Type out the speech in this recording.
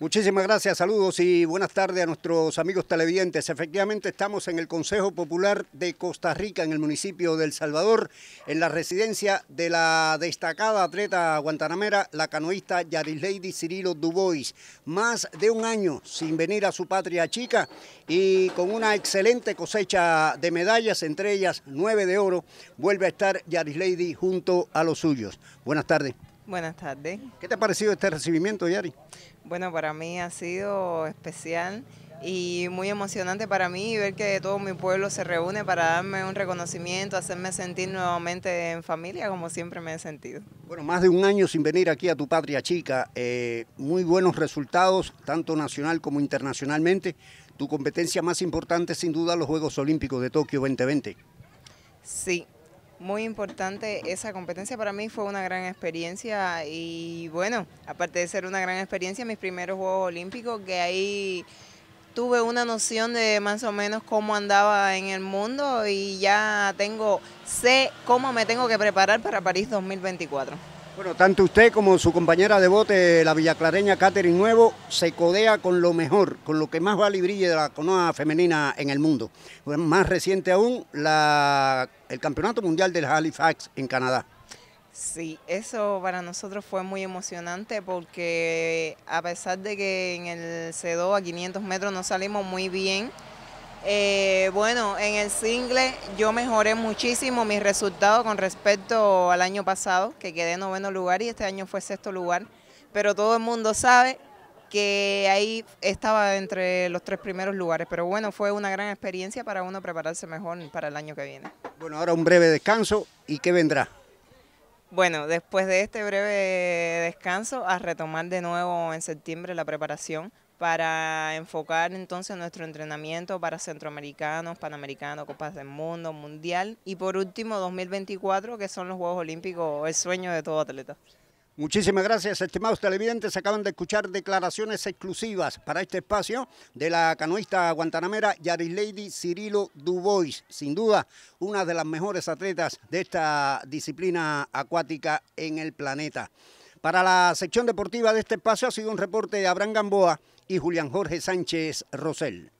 Muchísimas gracias, saludos y buenas tardes a nuestros amigos televidentes. Efectivamente estamos en el Consejo Popular de Costa Rica, en el municipio de El Salvador, en la residencia de la destacada atleta guantanamera, la canoísta Lady Cirilo Dubois. Más de un año sin venir a su patria chica y con una excelente cosecha de medallas, entre ellas nueve de oro, vuelve a estar Lady junto a los suyos. Buenas tardes. Buenas tardes. ¿Qué te ha parecido este recibimiento, Yari? Bueno, para mí ha sido especial y muy emocionante para mí ver que todo mi pueblo se reúne para darme un reconocimiento, hacerme sentir nuevamente en familia como siempre me he sentido. Bueno, más de un año sin venir aquí a tu patria chica, eh, muy buenos resultados, tanto nacional como internacionalmente. Tu competencia más importante sin duda los Juegos Olímpicos de Tokio 2020. Sí, muy importante esa competencia para mí fue una gran experiencia y bueno, aparte de ser una gran experiencia, mis primeros Juegos Olímpicos que ahí tuve una noción de más o menos cómo andaba en el mundo y ya tengo sé cómo me tengo que preparar para París 2024. Bueno, tanto usted como su compañera de bote, la villaclareña Catherine Nuevo, se codea con lo mejor, con lo que más vale y brille de la canoa femenina en el mundo. Más reciente aún, la, el Campeonato Mundial del Halifax en Canadá. Sí, eso para nosotros fue muy emocionante porque a pesar de que en el C2 a 500 metros no salimos muy bien, eh, bueno, en el single yo mejoré muchísimo mis resultados con respecto al año pasado, que quedé en noveno lugar y este año fue sexto lugar. Pero todo el mundo sabe que ahí estaba entre los tres primeros lugares. Pero bueno, fue una gran experiencia para uno prepararse mejor para el año que viene. Bueno, ahora un breve descanso. ¿Y qué vendrá? Bueno, después de este breve descanso, a retomar de nuevo en septiembre la preparación para enfocar entonces nuestro entrenamiento para centroamericanos, panamericanos, Copas del Mundo, Mundial y por último 2024 que son los Juegos Olímpicos, el sueño de todo atleta. Muchísimas gracias, estimados televidentes. Acaban de escuchar declaraciones exclusivas para este espacio de la canoista guantanamera Lady Cirilo Dubois. Sin duda, una de las mejores atletas de esta disciplina acuática en el planeta. Para la sección deportiva de este espacio ha sido un reporte de Abraham Gamboa y Julián Jorge Sánchez Rosell.